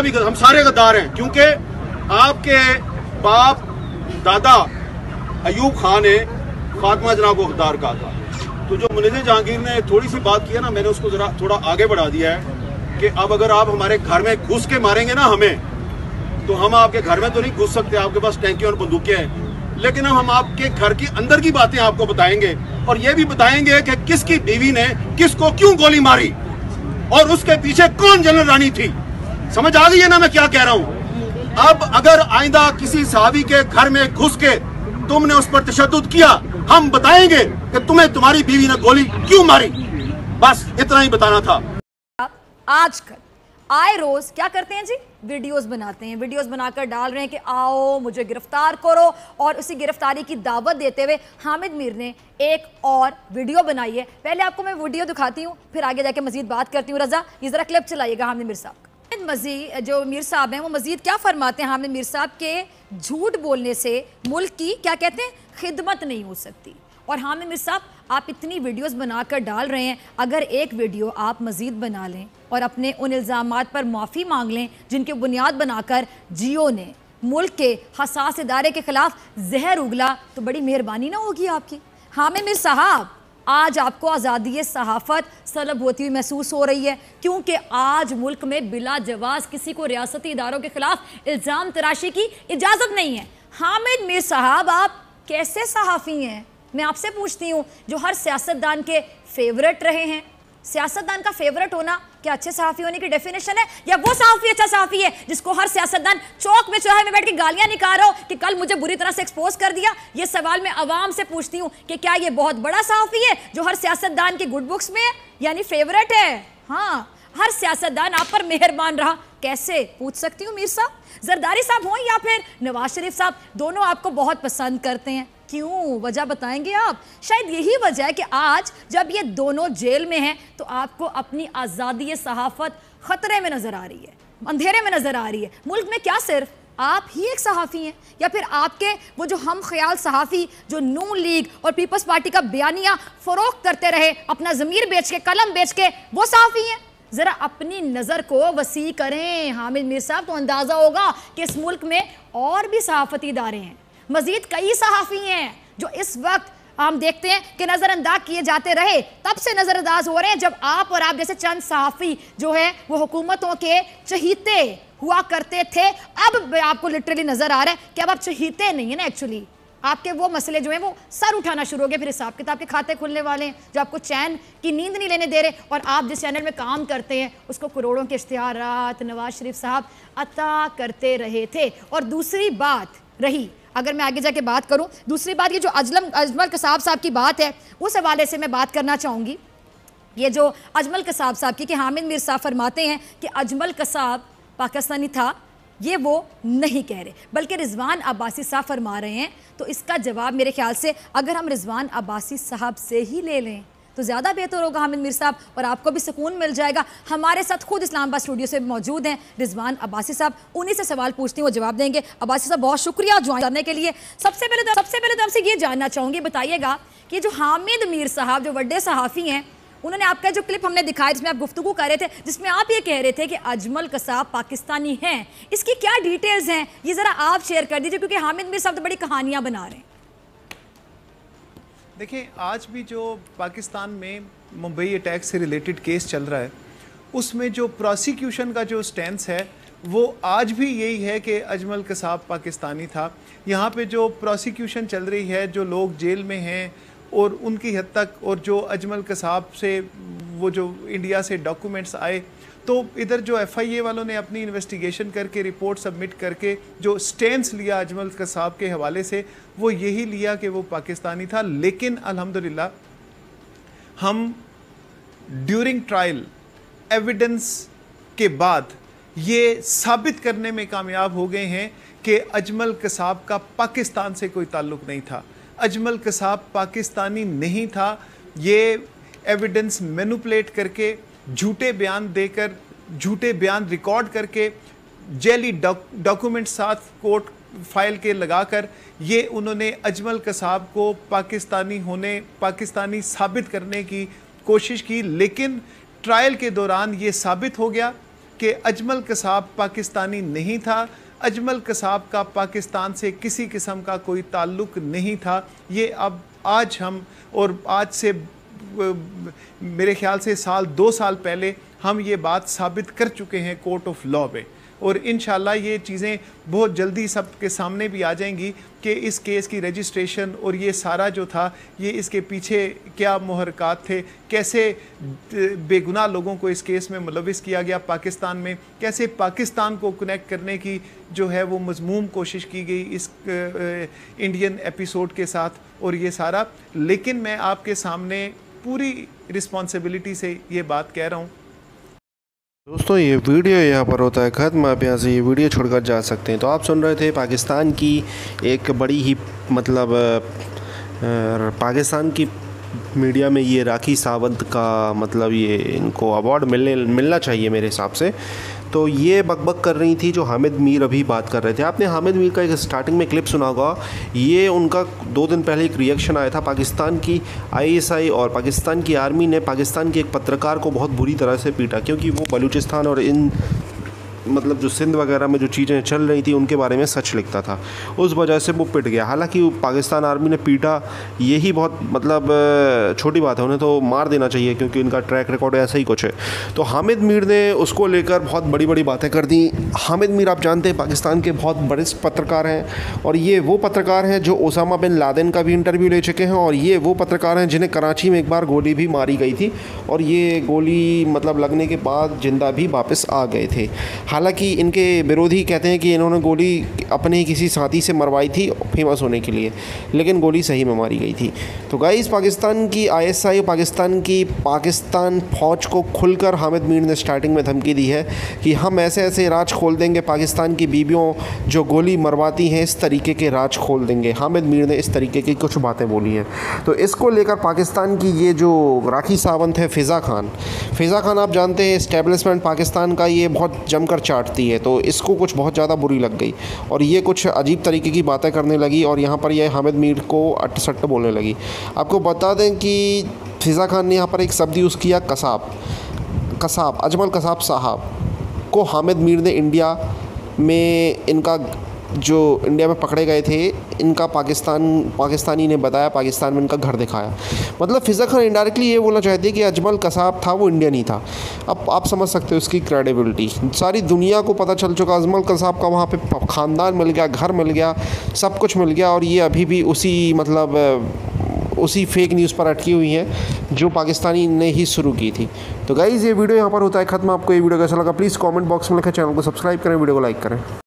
भी हम सारे गद्दार हैं, क्योंकि आपके बाप, दादा अयूब खान ने फातिमा जना को गद्दार कहा था। तो जो मुनिज जहांगीर ने थोड़ी सी बात की है ना, मैंने उसको जरा थोड़ा आगे बढ़ा दिया है कि अब अगर आप हमारे घर में घुस के मारेंगे ना हमें तो हम आपके घर में तो नहीं घुस सकते, आपके पास टैंकी और बंदूकें हैं। लेकिन हम आपके घर की अंदर की बातें आपको बताएँगे, और ये भी बताएँगे कि किसकी बीवी ने किसको क्यों गोली मारी, और उसके पीछे कौन जनरल रानी थी? समझ आ गई है ना मैं क्या कह रहा हूँ? अब अगर आइंदा किसी साहबी के घर में घुस के तुमने उस पर तशद किया, हम बताएँगे कि तुम्हें तुम्हारी बीवी ने गोली क्यों मारी? बस इतना ही बताना था। आजकल, आए रोज क्या करते हैं जी? वीडियोस बनाते हैं। वीडियोस बनाकर डाल रहे हैं कि आओ, मुझे गिरफ़्तार करो और उसी गिरफ्तारी की दावत देते हुए हामिद मीर ने एक और वीडियो बनाई है। पहले आपको मैं वीडियो दिखाती हूँ, फिर आगे जाके मजीद बात करती हूँ। रजा, ये जरा क्लिप चलाइएगा हामिद मीर साहब मजीद, जो मीर साहब हैं, वो मजीद क्या फरमाते हैं? हामिद मीर साहब के झूठ बोलने से मुल्क की, क्या कहते हैं? खिदमत नहीं हो सकती। और हामिद मिर साहब, आप इतनी वीडियोस बनाकर डाल रहे हैं, अगर एक वीडियो आप मज़ीद बना लें और अपने उन इल्ज़ाम पर माफ़ी मांग लें, जिनके बुनियाद बनाकर जियो ने मुल्क के हसास इदारे के ख़िलाफ़ जहर उगला तो बड़ी मेहरबानी ना होगी आपकी। हामिद मिर साहब आज आपको आज़ादी सहाफ़त सलब होती हुई महसूस हो रही है, क्योंकि आज मुल्क में बिला जवाज़ किसी को रियासती इदारों के ख़िलाफ़ इल्ज़ाम तराशी की इजाज़त नहीं है। हामिद मीर साहब, आप कैसे सहाफ़ी हैं? मैं आपसे पूछती हूँ, जो हर सियासतदान के फेवरेट रहे हैं। सियासतदान का फेवरेट होना क्या अच्छे सहाफ़ी होने की डेफिनेशन है? या वो सहाफ़ी अच्छा सहाफ़ी है जिसको हर सियासतदान चौक में चौहे में बैठ के गालियाँ निकाल रहा हो कि कल मुझे बुरी तरह से एक्सपोज कर दिया? ये सवाल मैं आवाम से पूछती हूँ कि क्या ये बहुत बड़ा सहाफ़ी है जो हर सियासतदान की गुड बुक्स में है? यानी फेवरेट है। हाँ हर सियासतदान आप पर मेहरबान रहा। कैसे? पूछ सकती हूँ मीर साहब। जरदारी साहब हो या फिर नवाज़ शरीफ साहब, दोनों आपको बहुत पसंद करते हैं। क्यों? वजह बताएँगे आप। शायद यही वजह है कि आज जब ये दोनों जेल में हैं तो आपको अपनी आज़ादी सहाफ़त ख़तरे में नज़र आ रही है, अंधेरे में नज़र आ रही है। मुल्क में क्या सिर्फ़? आप ही एक सहाफ़ी हैं, या फिर आपके वो जो हम ख्याल सहाफ़ी, जो नून लीग और पीपल्स पार्टी का बयानिया फ़रोख करते रहे, अपना ज़मीर बेच के, कलम बेच के, वो सहाफ़ी हैं। ज़रा अपनी नज़र को वसी करें। हामिद मीर साहब तो अंदाज़ा होगा कि इस मुल्क में और भी सहाफ़ती इदारे हैं। मजीद कई सहाफ़ी हैं जो इस वक्त हम देखते हैं कि नज़रअंदाज किए जाते रहे। तब से नज़रअंदाज हो रहे हैं जब आप और आप जैसे चंद सहाफ़ी जो है, वो हुकूमतों के चहीते हुआ करते थे। अब आपको लिटरली नज़र आ रहा है कि अब आप चहीते नहीं है ना एक्चुअली आपके वो मसले जो हैं, वो सर उठाना शुरू हो गए, फिर हिसाब किताब के खाते खुलने वाले हैं, जो आपको चैन की नींद नहीं लेने दे रहे। और आप जिस चैनल में काम करते हैं, उसको करोड़ों के इश्तहार नवाज़ शरीफ साहब अता करते रहे थे। और दूसरी बात रही अगर मैं आगे जाके बात करूँ, दूसरी बात ये जो अजलम, अजमल कसाब साहब की बात है, उस हवाले से मैं बात करना चाहूँगी। ये जो अजमल कसाब साहब की कि हामिद मीर साहब फरमाते हैं कि अजमल कसाब पाकिस्तानी था, ये वो नहीं कह रहे। बल्कि रिजवान अब्बासी साहब फरमा रहे हैं तो इसका जवाब मेरे ख्याल से अगर हम रिजवान अब्बासी साहब से ही ले लें तो ज़्यादा बेहतर होगा हामिद मीर साहब और आपको भी सुकून मिल जाएगा। हमारे साथ खुद इस्लामाबाद स्टूडियो से मौजूद हैं रिजवान अब्बासी साहब। उन्हीं से सवाल पूछती हूँ, वो जवाब देंगे। अब्बासी साहब, बहुत शुक्रिया ज्वाइन करने के लिए। सबसे पहले तो सबसे पहले तो आपसे ये जानना चाहूँगी, बताइएगा कि जो हामिद मीर साहब, जो बड़े सहाफ़ी हैं, उन्होंने आपका जो क्लिप हमने दिखाया, जिसमें आप गुफ्तु कर रहे थे, जिसमें आप ये कह रहे थे कि अजमल कसाब पाकिस्तानी हैं। इसकी क्या डिटेल्स हैं? ये ज़रा आप शेयर कर दीजिए, क्योंकि हामिद मीर साहब तो बड़ी कहानियाँ बना रहे हैं। देखिए आज भी जो पाकिस्तान में मुंबई अटैक से रिलेटेड केस चल रहा है, उसमें जो प्रोसिक्यूशन का जो स्टैंड है, वो आज भी यही है कि अजमल कसाब पाकिस्तानी था। यहाँ पे जो प्रोसिक्यूशन चल रही है, जो लोग जेल में हैं और उनकी हद तक और जो अजमल कसाब से वो जो इंडिया से डॉक्यूमेंट्स आए तो इधर जो एफआईए वालों ने अपनी इन्वेस्टिगेशन करके रिपोर्ट सबमिट करके, जो स्टेंस लिया अजमल कसाब के हवाले से, वो यही लिया कि वो पाकिस्तानी था। लेकिन अल्हम्दुलिल्लाह, हम ड्यूरिंग ट्रायल एविडेंस के बाद ये साबित करने में कामयाब हो गए हैं कि अजमल कसाब का पाकिस्तान से कोई ताल्लुक़ नहीं था। अजमल कसाब पाकिस्तानी नहीं था। ये एविडेंस मैनुपलेट करके झूठे बयान देकर, झूठे बयान रिकॉर्ड करके जेली डॉक्यूमेंट साथ कोर्ट फ़ाइल के लगाकर, ये उन्होंने अजमल कसाब को पाकिस्तानी होने, पाकिस्तानी साबित करने की कोशिश की, लेकिन ट्रायल के दौरान ये साबित हो गया कि अजमल कसाब पाकिस्तानी नहीं था। अजमल कसाब का पाकिस्तान से किसी किस्म का कोई ताल्लुक नहीं था। ये अब आज हम और आज से मेरे ख्याल से साल, दो साल पहले हम ये बात साबित कर चुके हैं कोर्ट ऑफ़ लॉ में और इन ये चीज़ें बहुत जल्दी सबके सामने भी आ जाएँगी कि इस केस की रजिस्ट्रेशन और ये सारा जो था, ये इसके पीछे क्या मुहरक़ात थे, कैसे बेगुनाह लोगों को इस केस में मुलविस किया गया पाकिस्तान में, कैसे पाकिस्तान को कनेक्ट करने की जो है वो मजमूम कोशिश की गई इस इंडियन एपिसोड के साथ और ये सारा। लेकिन मैं आपके सामने पूरी रिस्पॉन्सिबिलिटी से ये बात कह रहा हूँ। दोस्तों, ये वीडियो यहाँ पर होता है ख़त्म। आप यहाँ से ये वीडियो छोड़कर जा सकते हैं। तो आप सुन रहे थे पाकिस्तान की एक बड़ी ही मतलब पाकिस्तान की मीडिया में ये राखी सावंत का मतलब ये इनको अवार्ड मिलने, मिलना चाहिए मेरे हिसाब से। तो ये बकबक कर रही थी जो हामिद मीर अभी बात कर रहे थे। आपने हामिद मीर का एक स्टार्टिंग में क्लिप सुना होगा। ये उनका दो दिन पहले एक रिएक्शन आया था पाकिस्तान की आईएसआई और पाकिस्तान की आर्मी ने पाकिस्तान के एक पत्रकार को बहुत बुरी तरह से पीटा, क्योंकि वो बलूचिस्तान और इन मतलब जो सिंध वगैरह में जो चीज़ें चल रही थी, उनके बारे में सच लिखता था। उस वजह से वो पिट गया। हालाँकि पाकिस्तान आर्मी ने पीटा यही बहुत मतलब छोटी बात है, उन्हें तो मार देना चाहिए, क्योंकि इनका ट्रैक रिकॉर्ड ऐसा ही कुछ है। तो हामिद मीर ने उसको लेकर बहुत बड़ी बड़ी बातें कर दी। हामिद मीर, आप जानते हैं, पाकिस्तान के बहुत बड़े पत्रकार हैं, और ये वो पत्रकार हैं जो ओसामा बिन लादेन का भी इंटरव्यू ले चुके हैं, और ये वो पत्रकार हैं जिन्हें कराची में एक बार गोली भी मारी गई थी, और ये गोली मतलब लगने के बाद ज़िंदा भी वापस आ गए थे। हालाँकि इनके विरोधी कहते हैं कि इन्होंने गोली अपने ही किसी साथी से मरवाई थी फ़ेमस होने के लिए, लेकिन गोली सही में मारी गई थी। तो गाइस पाकिस्तान की आईएसआई पाकिस्तान की पाकिस्तान फौज को खुलकर हामिद मीर ने स्टार्टिंग में धमकी दी है कि हम ऐसे ऐसे राज खोल देंगे पाकिस्तान की बीबियों जो गोली मरवाती हैं, इस तरीके के राज खोल देंगे। हामिद मीर ने इस तरीके की कुछ बातें बोली हैं। तो इसको लेकर पाकिस्तान की ये जो राखी सावंत है, फ़िज़ा खान फ़िज़ा खान आप जानते हैं इस्टेबलिशमेंट पाकिस्तान का ये बहुत जमकर चाटती है तो इसको कुछ बहुत ज़्यादा बुरी लग गई। और ये कुछ अजीब तरीके की बातें करने लगी और यहाँ पर यह हामिद मीर को अट सट्ट बोलने लगी। आपको बता दें कि फ़िज़ा खान ने यहाँ पर एक शब्द यूज़ किया, कसाब। कसाब, अजमल कसाब साहब को हामिद मीर ने इंडिया में इनका जो इंडिया में पकड़े गए थे, इनका पाकिस्तान, पाकिस्तानी ने बताया, पाकिस्तान में इनका घर दिखाया। मतलब फ़िज़ा खान इंडायरेक्टली ये बोलना चाहती है कि अजमल कसाब था, वो इंडियन ही था। अब आप समझ सकते हो उसकी क्रेडिबिलिटी सारी दुनिया को पता चल चुका, अजमल कसाब का वहाँ पे प- ख़ानदान मिल गया, घर मिल गया, सब कुछ मिल गया, और ये अभी भी उसी मतलब उसी फेक न्यूज़ पर अटकी हुई हैं, जो पाकिस्तानी ने ही शुरू की थी। तो गाइज़ ये वीडियो यहाँ पर होता है ख़त्म। आपको ये वीडियो कैसा लगा प्लीज़ कमेंट बॉक्स में लिखा चैनल को सब्सक्राइब करें, वीडियो को लाइक करें।